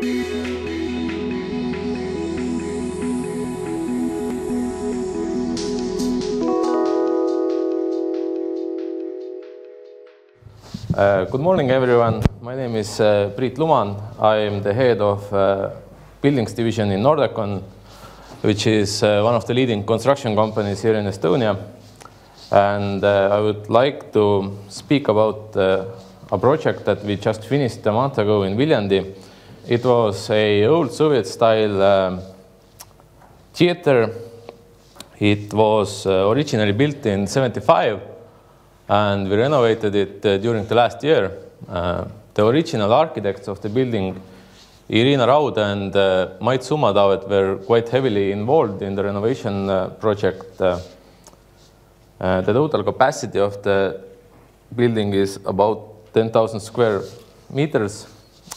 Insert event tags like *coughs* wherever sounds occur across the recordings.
Uh, good morning, everyone. My name is uh, Priit Luman. I am the head of uh, Buildings Division in Nordecon, which is uh, one of the leading construction companies here in Estonia. And uh, I would like to speak about uh, a project that we just finished a month ago in Viljandi. It was a old Soviet-style um, theater. It was originally built in 75 and we renovated it uh, during the last year. Uh, the original architects of the building, Irina Raud and uh, Mait Sumadavet, were quite heavily involved in the renovation uh, project. Uh, uh, the total capacity of the building is about 10,000 square meters.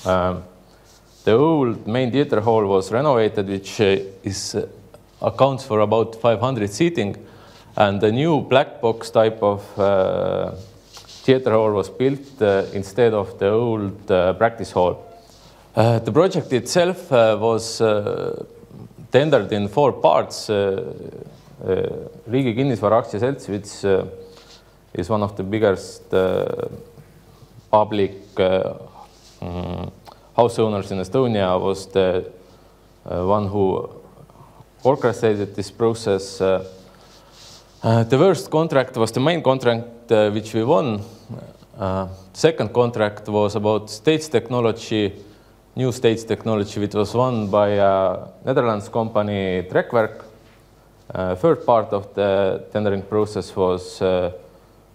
Um, the old main theater hall was renovated, which is accounts for about 500 seating and the new black box type of uh, theater hall was built uh, instead of the old uh, practice hall. Uh, the project itself uh, was uh, tendered in four parts. Riigi Kinnisvara Aktsiaselts, which is one of the biggest public um, house owners in Estonia, was the one who orchestrated this process. Uh, the first contract was the main contract uh, which we won. Uh, second contract was about stage technology, new stage technology, which was won by a Netherlands company, Trekwerk. Uh, third part of the tendering process was uh,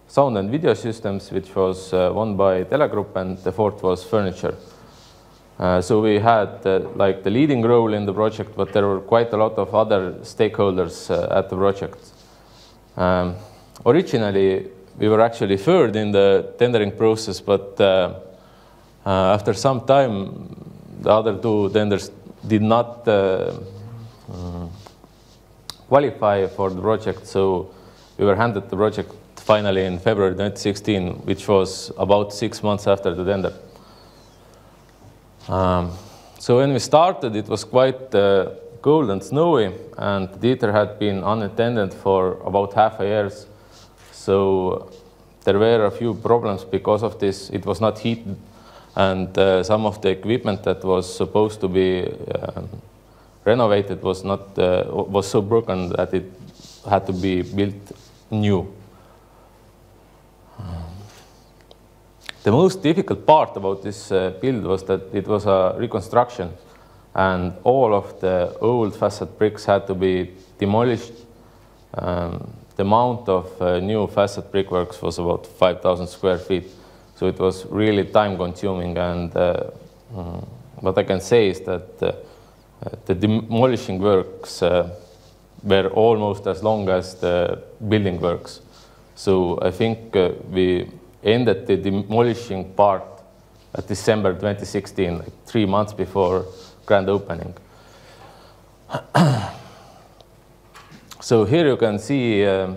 sound and video systems, which was uh, won by Telegroup, and the fourth was furniture. Uh, so we had like the leading role in the project, but there were quite a lot of other stakeholders at the project. Um, originally, we were actually third in the tendering process, but uh, uh, after some time, the other two tenders did not uh, um, qualify for the project, so we were handed the project finally in February 2016, which was about six months after the tender. Um, so when we started, it was quite uh, cold and snowy, and theater had been unattended for about half a year. So there were a few problems because of this. It was not heated, and uh, some of the equipment that was supposed to be um, renovated was not uh, was so broken that it had to be built new. The most difficult part about this uh, build was that it was a reconstruction and all of the old facade bricks had to be demolished. Um, the amount of uh, new facade brickworks was about 5,000 square feet, so it was really time consuming. And uh, um, what I can say is that uh, the demolishing works uh, were almost as long as the building works. So I think uh, we ended the demolishing part at December 2016, like three months before grand opening. *clears throat* so here you can see uh,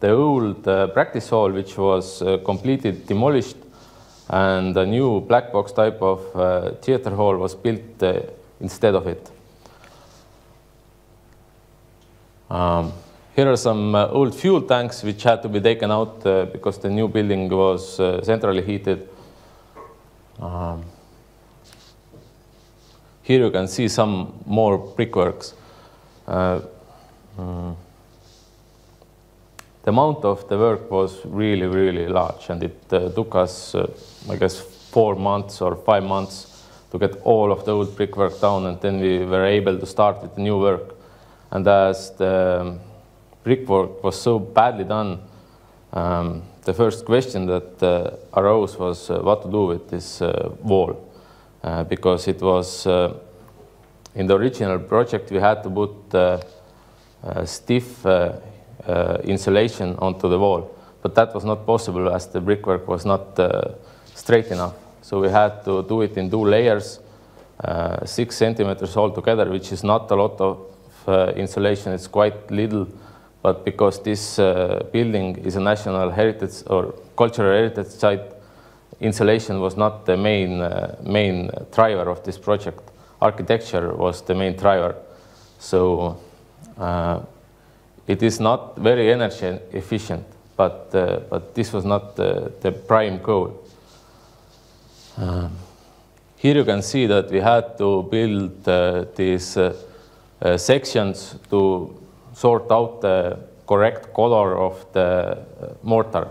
the old uh, practice hall, which was uh, completely demolished, and a new black box type of uh, theater hall was built uh, instead of it. Um, here are some uh, old fuel tanks which had to be taken out because the new building was centrally heated. Um, here you can see some more brickworks. Uh, mm, the amount of the work was really, really large, and it uh, took us, uh, I guess, four months or five months to get all of the old brickwork down, and then we were able to start with the new work. And as the brickwork was so badly done, um, the first question that uh, arose was uh, what to do with this uh, wall. Uh, because it was uh, in the original project we had to put uh, stiff insulation onto the wall, but that was not possible as the brickwork was not straight enough. So we had to do it in two layers, six centimeters altogether, which is not a lot of insulation. It's quite little but because this uh, building is a national heritage or cultural heritage site, insulation was not the main, uh, main driver of this project. architecture was the main driver. So uh, it is not very energy efficient, but, uh, but this was not the, the prime goal. Um, here you can see that we had to build uh, these uh, uh, sections to sort out the correct color of the uh, mortar.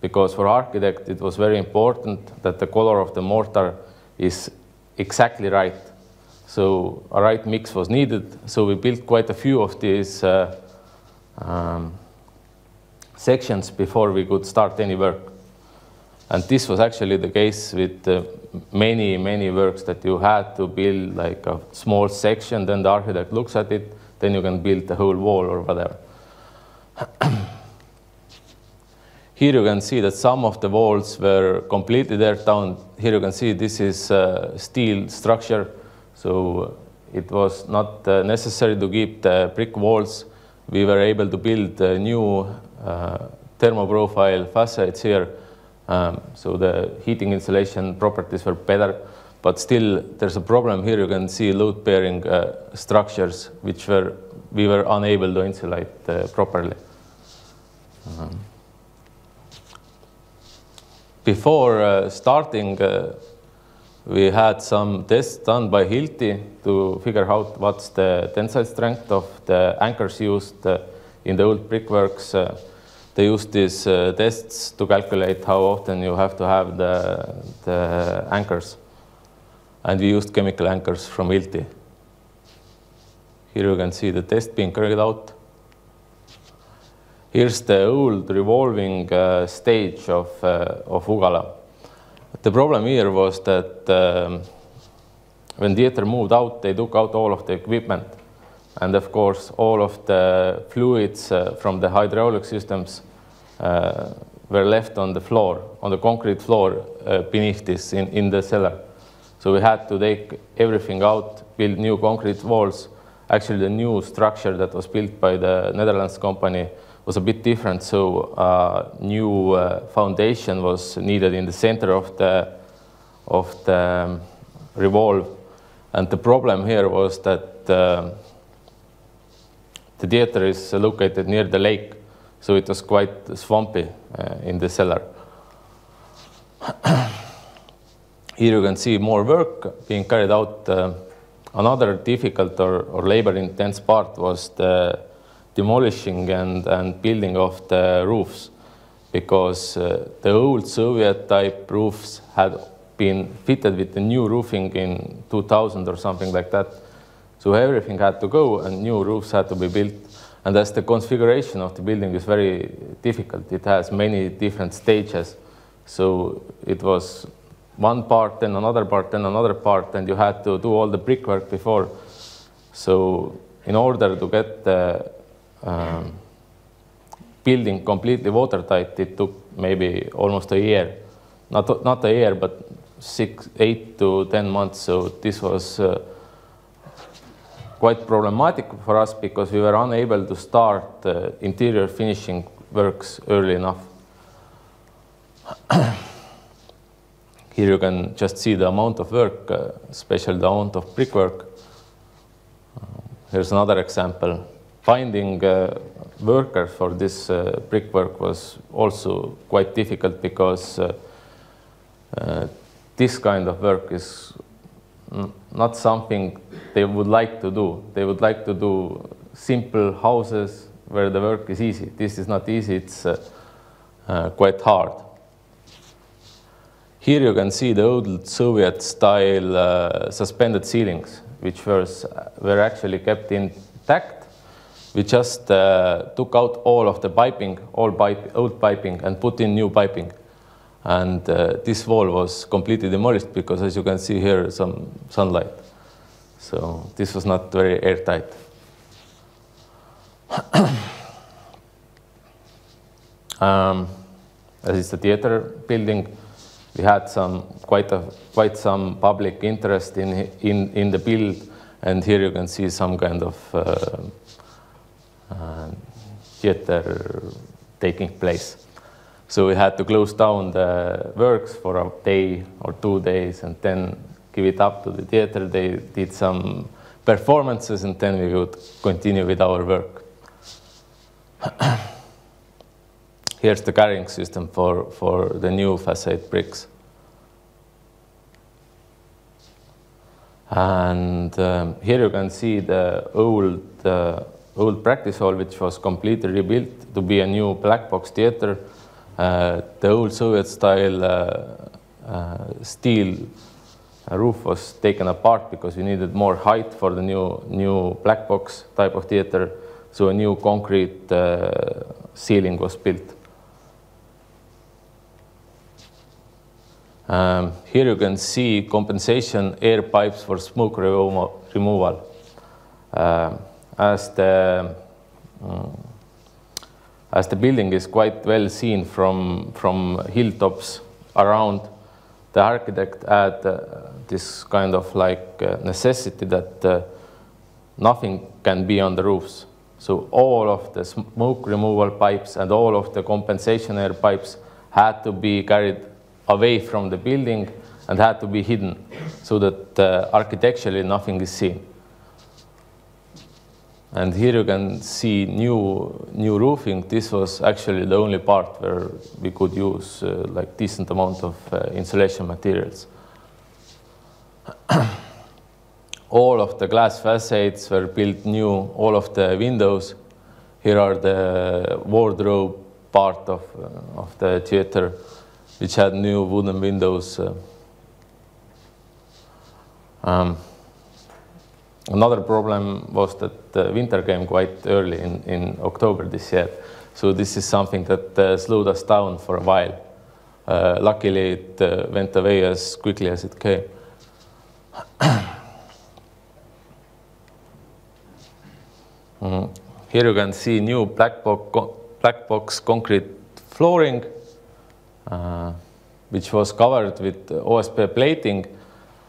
Because for architect, it was very important that the color of the mortar is exactly right. So a right mix was needed. So we built quite a few of these uh, um, sections before we could start any work. And this was actually the case with uh, many, many works that you had to build like a small section, then the architect looks at it, then you can build the whole wall or whatever. *clears throat* Here you can see that some of the walls were completely there down. Here you can see this is a steel structure, so it was not uh, necessary to keep the brick walls. We were able to build new uh, thermoprofile facades here um, so the heating insulation properties were better, but still there's a problem here. You can see load-bearing uh, structures which were we were unable to insulate uh, properly. Um, before uh, starting, we had some tests done by Hilti to figure out what's the tensile strength of the anchors used in the old brickworks uh, they use these uh, tests to calculate how often you have to have the, the anchors. And we used chemical anchors from Hilti. Here you can see the test being carried out. Here's the old revolving uh, stage of, uh, of Ugala. The problem here was that um, when Dieter moved out, they took out all of the equipment and of course, all of the fluids uh, from the hydraulic systems uh, were left on the floor, on the concrete floor uh, beneath this in, in the cellar. So we had to take everything out, build new concrete walls. Actually, the new structure that was built by the Netherlands company was a bit different. So uh, new uh, foundation was needed in the center of the, of the um, revolve. And the problem here was that uh, the theater is located near the lake, so it was quite swampy uh, in the cellar. *clears throat* Here you can see more work being carried out. Uh, another difficult or, or labor-intense part was the demolishing and, and building of the roofs because uh, the old Soviet type roofs had been fitted with the new roofing in 2000 or something like that. So everything had to go and new roofs had to be built. And as the configuration of the building is very difficult, it has many different stages. So it was one part, then another part, then another part, and you had to do all the brickwork before. So in order to get the um, building completely watertight, it took maybe almost a year. Not, not a year, but six, eight to 10 months. So this was uh, quite problematic for us because we were unable to start uh, interior finishing works early enough. *clears throat* Here you can just see the amount of work, uh, especially the amount of brickwork. Uh, here's another example. Finding uh, workers for this uh, brickwork was also quite difficult because uh, uh, this kind of work is not something they would like to do. They would like to do simple houses where the work is easy. This is not easy, it's quite hard. Here you can see the old Soviet style uh, suspended ceilings, which was, were actually kept intact. We just uh, took out all of the piping, all pipe, old piping, and put in new piping. And uh, this wall was completely demolished because, as you can see here, some sunlight. So this was not very airtight. *coughs* um, as it's a theater building, we had some quite a quite some public interest in in in the build, and here you can see some kind of uh, uh, theater taking place. So we had to close down the works for a day or two days and then give it up to the theater. They did some performances, and then we would continue with our work. *clears throat* Here's the carrying system for, for the new facade bricks. And um, here you can see the old, uh, old practice hall, which was completely rebuilt to be a new black box theater. Uh, the old Soviet style uh, uh steel roof was taken apart because we needed more height for the new, new black box type of theater. So a new concrete uh, ceiling was built. Um, here you can see compensation air pipes for smoke removal. Uh, as the um, as the building is quite well seen from from hilltops around, the architect had uh, this kind of like uh, necessity that uh, nothing can be on the roofs. So all of the smoke removal pipes and all of the compensation air pipes had to be carried away from the building and had to be hidden so that uh, architecturally nothing is seen. And here you can see new, new roofing. This was actually the only part where we could use uh, like decent amount of uh, insulation materials. *clears throat* all of the glass facades were built new, all of the windows. Here are the wardrobe part of, uh, of the theater which had new wooden windows. Uh, um, another problem was that the winter came quite early in, in October this year. So this is something that uh, slowed us down for a while. Uh, luckily, it went away as quickly as it came. *coughs* mm. Here you can see new black box, black box concrete flooring which was covered with OSB plating.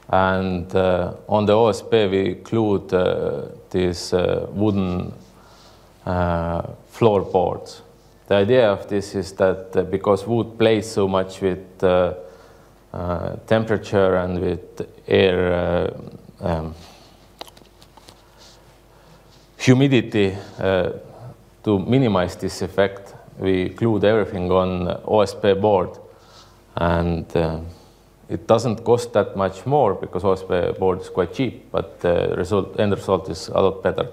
And uh, on the OSB, we glued uh, these wooden floorboards. The idea of this is that because wood plays so much with temperature and with air um, humidity uh, to minimize this effect we glued everything on OSP board and uh, it doesn't cost that much more because OSP board is quite cheap, but the result, end result is a lot better.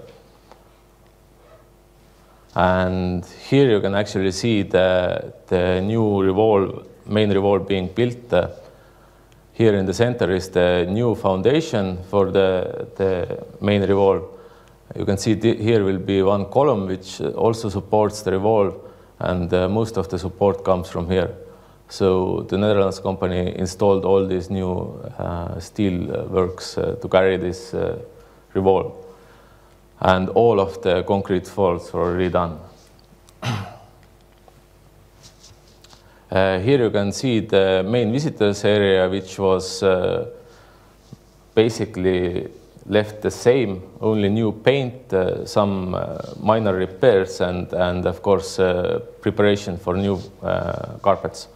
And here you can actually see the, the new revolve, main revolve being built. Uh, here in the center is the new foundation for the, the main revolve. You can see here will be one column which also supports the revolve and uh, most of the support comes from here. So the Netherlands company installed all these new uh, steel uh, works to carry this revolve. And all of the concrete walls were redone. *coughs* Uh, here you can see the main visitors area, which was uh, basically left the same, only new paint, uh, some uh, minor repairs, and, and of course, uh, preparation for new uh, carpets.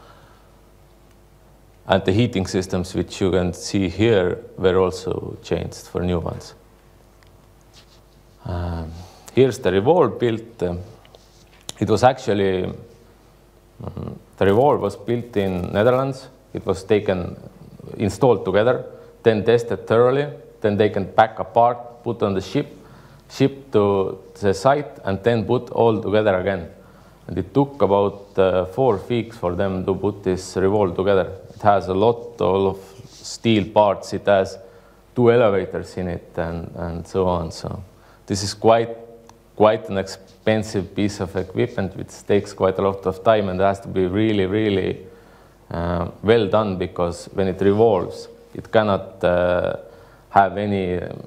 And the heating systems, which you can see here, were also changed for new ones. Um, here's the revolve built. it was actually, um, the revolve was built in Netherlands. It was taken, installed together, then tested thoroughly, then they can pack apart, put on the ship, ship to the site, and then put all together again. And it took about uh, four weeks for them to put this revolve together. It has a lot of steel parts. It has two elevators in it and, and so on. So this is quite, quite an expensive piece of equipment which takes quite a lot of time and has to be really, really uh, well done because when it revolves, it cannot uh, have any um,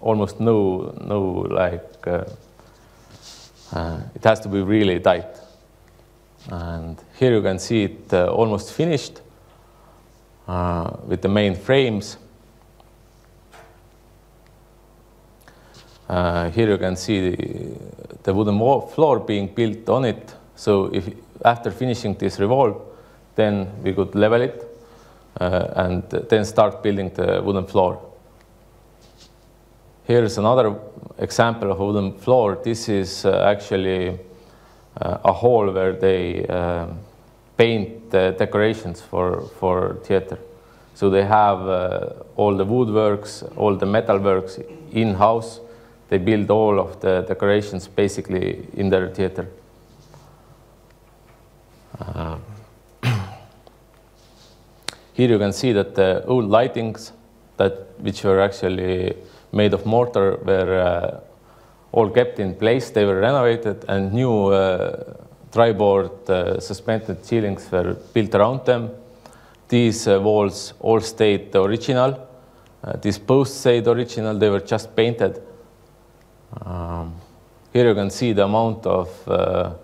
almost no no like uh, uh, it has to be really tight. And here you can see it uh, almost finished uh, with the main frames. Uh, here you can see the, the wooden floor being built on it. So if after finishing this revolve then we could level it and then start building the wooden floor. Here's another example of wooden floor. This is uh, actually uh, a hall where they um, paint the decorations for, for theater. So they have uh, all the woodworks, all the metalworks in-house. They build all of the decorations basically in their theater. Uh, here you can see that the old lightings that which were actually made of mortar were uh, all kept in place. They were renovated and new uh, tri-board uh, suspended ceilings were built around them. These uh, walls all stayed original. Uh, these posts stayed original. They were just painted. Um, here you can see the amount of uh,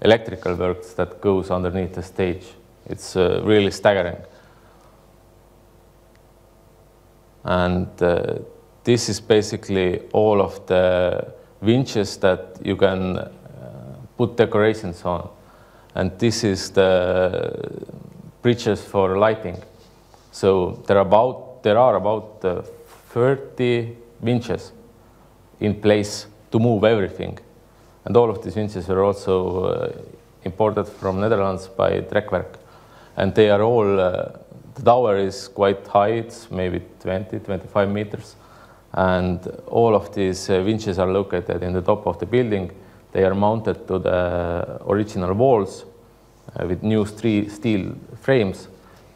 electrical works that goes underneath the stage. It's really staggering. And this is basically all of the winches that you can uh, put decorations on. And this is the bridges for lighting. So there are about, there are about uh, 30 winches in place to move everything. And all of these winches are also uh, imported from Netherlands by Trekwerk. And they are all, uh, the tower is quite high, it's maybe 20, 25 meters and all of these uh, winches are located in the top of the building. They are mounted to the original walls uh, with new steel frames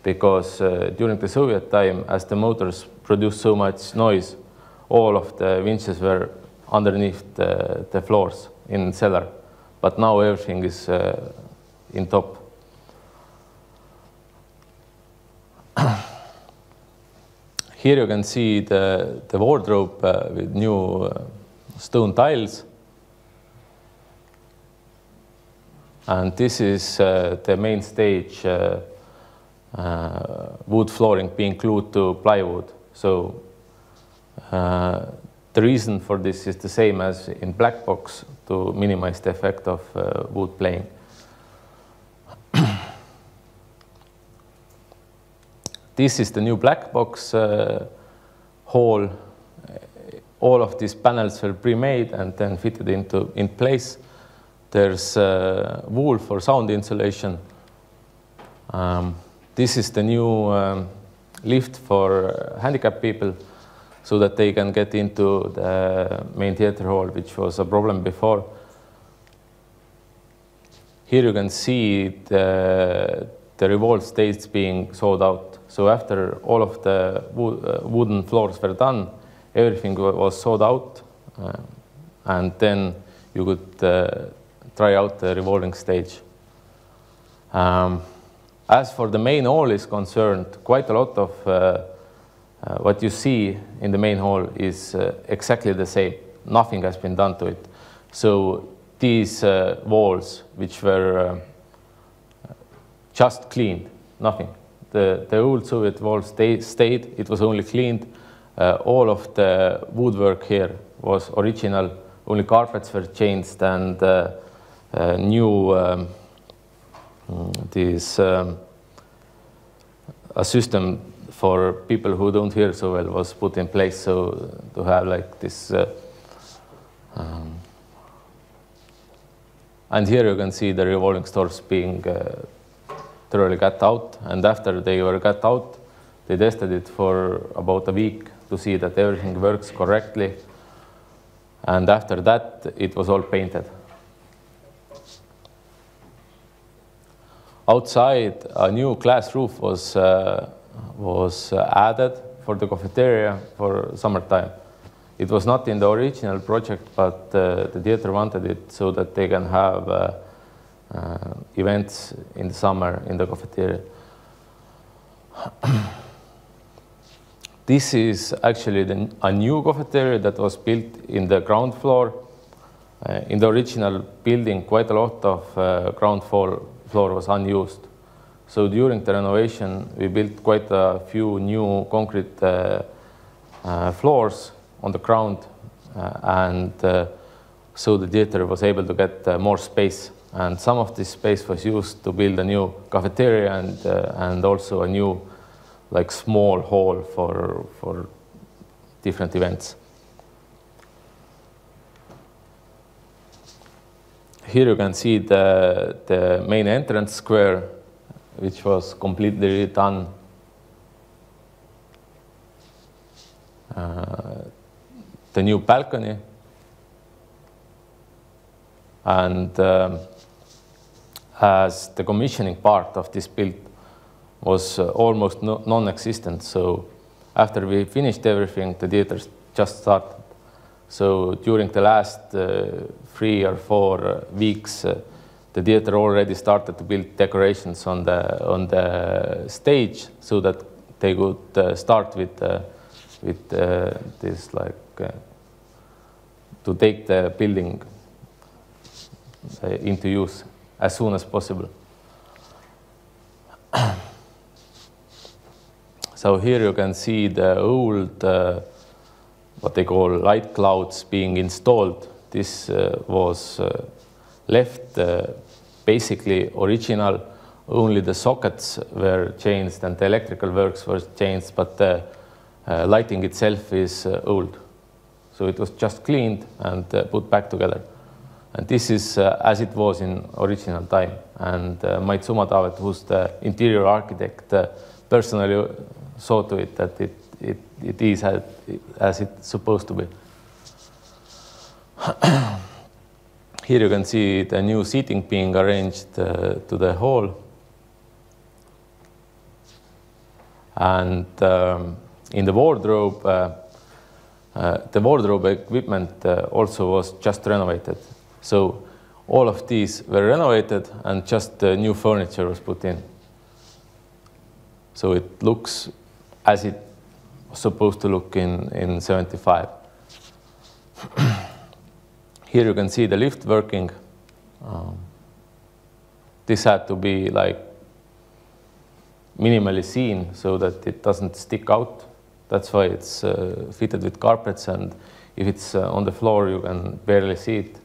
because uh, during the Soviet time, as the motors produced so much noise, all of the winches were underneath the, the floors in cellar. But now everything is uh, in top. Here you can see the, the wardrobe uh, with new uh, stone tiles. And this is uh, the main stage uh, uh, wood flooring being glued to plywood. So uh, the reason for this is the same as in black box to minimize the effect of wood playing. This is the new black box uh, hall. All of these panels were pre-made and then fitted into in place. There's uh, wool for sound insulation. Um, this is the new um, lift for handicapped people so that they can get into the main theater hall, which was a problem before. Here you can see the, the revolved stage being sold out. So after all of the wo uh, wooden floors were done, everything was sold out, uh, and then you could uh, try out the revolving stage. Um, as for the main hall is concerned, quite a lot of uh, uh, what you see in the main hall is uh, exactly the same. Nothing has been done to it. So these walls, which were just cleaned, nothing the, the old Soviet wall stay, stayed, it was only cleaned. Uh, all of the woodwork here was original, only carpets were changed and uh, uh, new um, mm, this um, a system for people who don't hear so well was put in place so to have like this uh, um, and here you can see the revolving stores being uh, got out. And after they were got out, they tested it for about a week to see that everything works correctly. And after that, it was all painted. Outside, a new glass roof was, uh, was added for the cafeteria for summertime. It was not in the original project, but uh, the theater wanted it so that they can have uh, uh, events in the summer in the cafeteria. *clears throat* this is actually the, a new cafeteria that was built in the ground floor. Uh, in the original building, quite a lot of uh, ground floor, floor was unused. So during the renovation, we built quite a few new concrete uh, uh, floors on the ground, uh, and so the theater was able to get more space and some of this space was used to build a new cafeteria and, uh, and also a new like small hall for, for different events. Here you can see the, the main entrance square, which was completely done. Uh, the new balcony. And um, as the commissioning part of this build was uh, almost no, non-existent, so after we finished everything, the theater just started. So during the last uh, three or four uh, weeks, uh, the theater already started to build decorations on the on the stage so that they could uh, start with uh, with this like to take the building into use as soon as possible. *clears throat* so here you can see the old what they call light clouds being installed. This uh, was uh, left uh, basically original, only the sockets were changed and the electrical works were changed, but the uh, lighting itself is uh, old. So it was just cleaned and uh, put back together. And this is as it was in original time. And Mait Summatavet, who's the interior architect, personally saw to it that it it, it is as, as it's supposed to be. *coughs* Here you can see the new seating being arranged uh, to the hall. And um, in the wardrobe, uh, uh, the wardrobe equipment uh, also was just renovated. So all of these were renovated and just new furniture was put in. So it looks as it was supposed to look in, in 75. *clears throat* Here you can see the lift working. Um, this had to be like minimally seen so that it doesn't stick out. That's why it's uh, fitted with carpets and if it's uh, on the floor you can barely see it.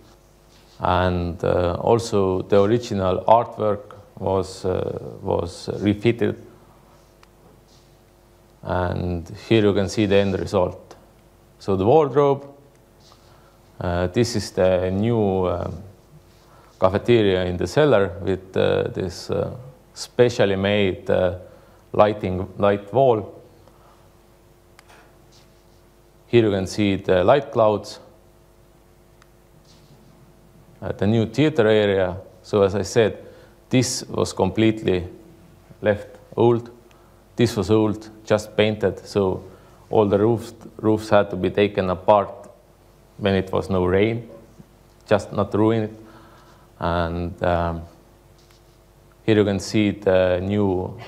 And uh, also the original artwork was, uh, was refitted and here you can see the end result. So the wardrobe, uh, this is the new um, cafeteria in the cellar with uh, this uh, specially made uh, lighting light wall. Here you can see the light clouds, the new theater area. So as I said, this was completely left old. This was old, just painted, so all the roofs, roofs had to be taken apart when it was no rain, just not ruin it. And um, here you can see the new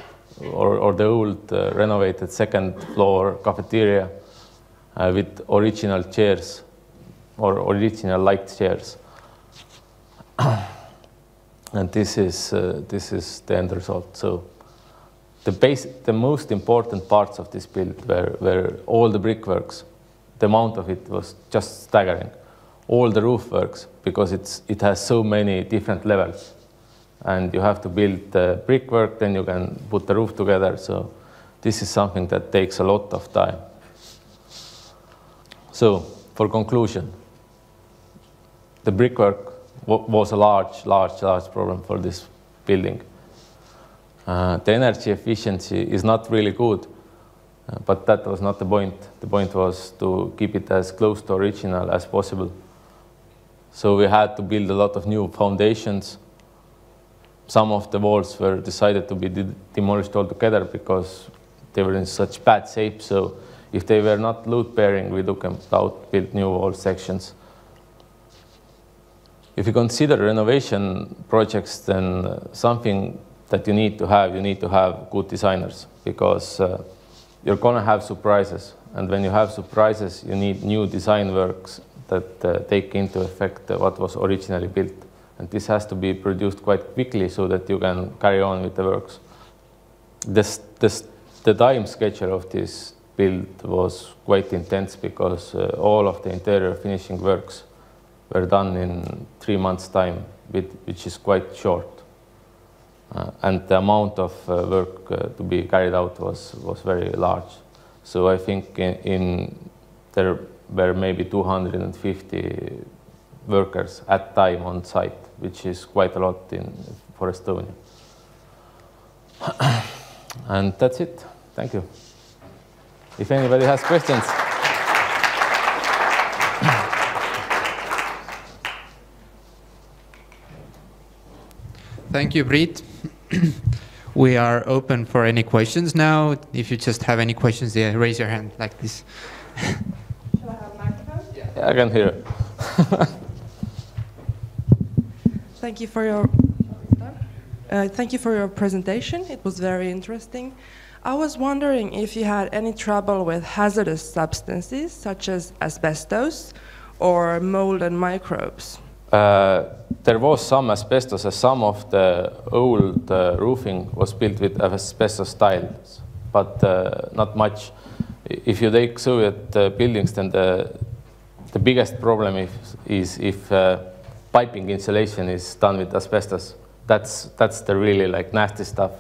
or, or the old uh, renovated second floor cafeteria uh, with original chairs or original light chairs. *clears throat* and this is, uh, this is the end result. So the, base, the most important parts of this build were, were all the brickworks. The amount of it was just staggering. All the roof works, because it's, it has so many different levels. And you have to build the brickwork, then you can put the roof together. So this is something that takes a lot of time. So for conclusion, the brickwork was a large, large, large problem for this building. Uh, the energy efficiency is not really good, uh, but that was not the point. The point was to keep it as close to original as possible. So we had to build a lot of new foundations. Some of the walls were decided to be de demolished altogether because they were in such bad shape. So if they were not load bearing, we took them out, built new wall sections. If you consider renovation projects, then uh, something that you need to have, you need to have good designers because uh, you're going to have surprises. And when you have surprises, you need new design works that uh, take into effect uh, what was originally built. And this has to be produced quite quickly so that you can carry on with the works. This, this, the time schedule of this build was quite intense because uh, all of the interior finishing works were done in three months' time, which is quite short. uh, and the amount of uh, work uh, to be carried out was, was very large. So I think in, in there were maybe 250 workers at time on site, which is quite a lot in, for Estonia. *coughs* and that's it. Thank you. If anybody has questions. Thank you, Priit. *clears throat* we are open for any questions now. If you just have any questions, yeah, raise your hand like this. Shall I have a microphone? Yeah, I can hear. *laughs* Thank you for your uh, thank you for your presentation. It was very interesting. I was wondering if you had any trouble with hazardous substances such as asbestos or mold and microbes. Uh, there was some asbestos, as some of the old uh, roofing was built with asbestos tiles, but uh, not much. If you take Soviet buildings, then the, the biggest problem is, is if piping insulation is done with asbestos. That's, that's the really like nasty stuff.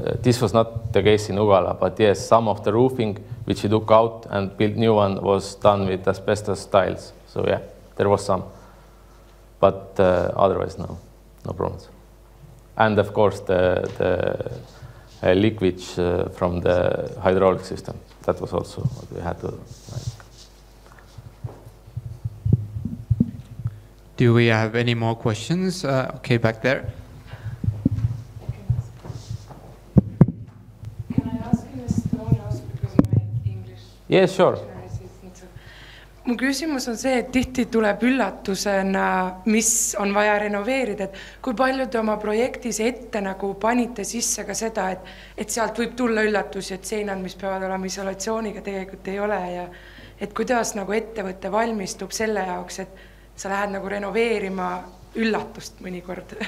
Uh, this was not the case in Ugala, but yes, some of the roofing which we took out and built new one was done with asbestos tiles. So yeah, there was some but uh, otherwise no, no problems. And of course the, the uh, leakage uh, from the hydraulic system, that was also what we had to like. Do we have any more questions? Uh, okay, back there. Can I ask in Estonian because my English Yeah, sure. Mu küsimus on see, et tihti tuleb üllatusena, mis on vaja renoveerida, et kui palju te oma projektis ette nagu panite sisse ka seda, et, et sealt võib tulla üllatusi, et seinad, mis peavad olema isolatsiooniga, tegelikult ei ole ja et kuidas nagu ettevõte valmistub selle jaoks, et sa lähed nagu renoveerima üllatust mõnikord *laughs*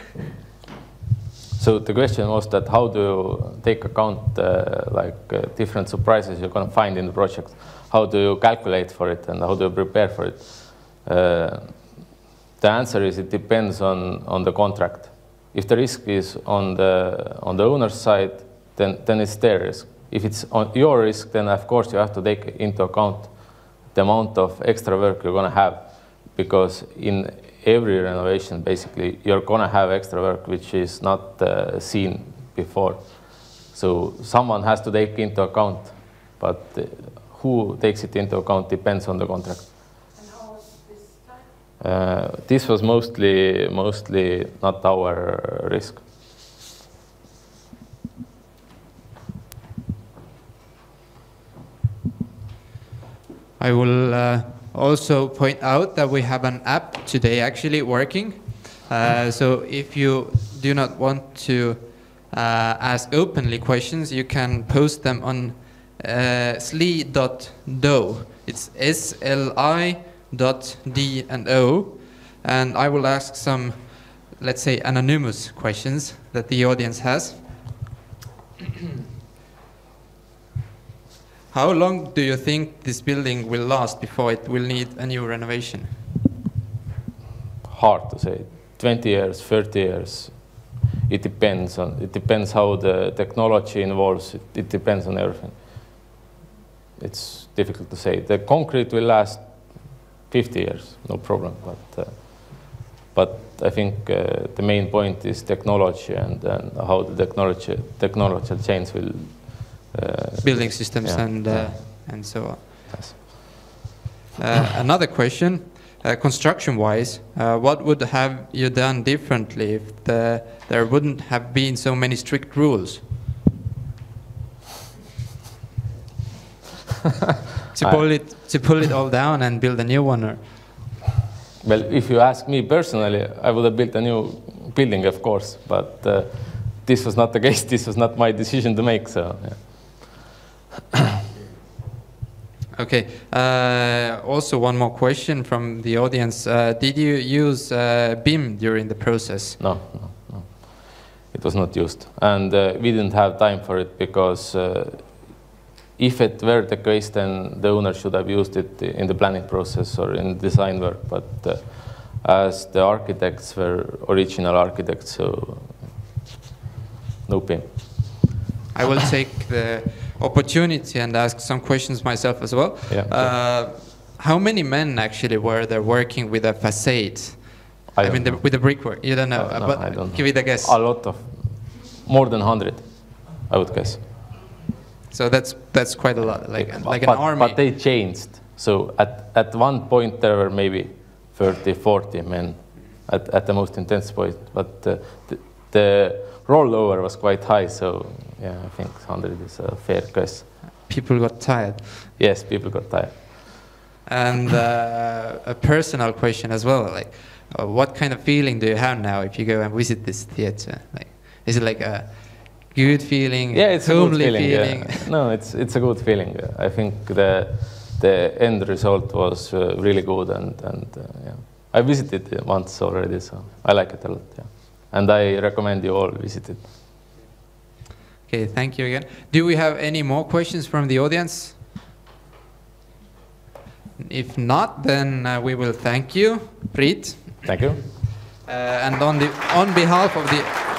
So the question was that how do you take account uh, like uh, different surprises you're going to find in the project? How do you calculate for it and how do you prepare for it? Uh, the answer is it depends on, on the contract. If the risk is on the, on the owner's side, then, then it's their risk. If it's on your risk, then of course you have to take into account the amount of extra work you're going to have because in every renovation, basically, you're going to have extra work which is not uh, seen before. So someone has to take into account, but uh, who takes it into account depends on the contract. And how was this time? Uh, this was mostly mostly not our risk. I will uh, also point out that we have an app today actually working. Uh, so if you do not want to uh, ask openly questions, you can post them on uh, sli.do. It's S-L-I dot D and O. And I will ask some, let's say, anonymous questions that the audience has. *clears throat* How long do you think this building will last before it will need a new renovation? Hard to say. 20 years, 30 years. It depends on. It depends how the technology involves. It, it depends on everything. It's difficult to say. The concrete will last 50 years, no problem. But uh, but I think uh, the main point is technology and, and how the technology technological change will. Uh, Building systems yeah, and uh, yeah. and so on. yes. Uh, another question, uh, construction-wise, uh, what would have you done differently if the, there wouldn't have been so many strict rules? *laughs* to I- pull it to pull it all down and build a new one, or Well, if you ask me personally, I would have built a new building, of course, but uh, this was not the *laughs* case. This was not my decision to make. So, yeah. *coughs* Okay. Uh, also, one more question from the audience. Uh, did you use uh, BIM during the process? no, no, no, it was not used, and uh, we didn't have time for it because uh, if it were the case, then the owner should have used it in the planning process or in design work. But uh, as the architects were original architects, so no pain. I will take the opportunity and ask some questions myself as well. Yeah. Uh, how many men actually were there working with a facade? I I, mean, the, with the brickwork. You don't know, Uh, no, but I don't give know. it a guess. A lot of, more than 100, I would guess. So that's that's quite a lot, like But- like an but, army. But they changed. So at, at one point there were maybe 30, 40 men at, at the most intense point. But uh, the, the rollover was quite high. So yeah, I think 100 is a fair guess. People got tired. Yes, people got tired. And uh, a personal question as well, like, uh, what kind of feeling do you have now if you go and visit this theater? Like, is it like a good feeling? Yeah, it's a good homely feeling. yeah. *laughs* No, it's it's a good feeling. I think the the end result was uh, really good, and and uh, yeah, I visited it once already, so I like it a lot. Yeah, and I recommend you all visit it. Okay, thank you again. Do we have any more questions from the audience? If not, then uh, we will thank you, Priit. Thank you. Uh, and on the on behalf of the Suur aitäh teile!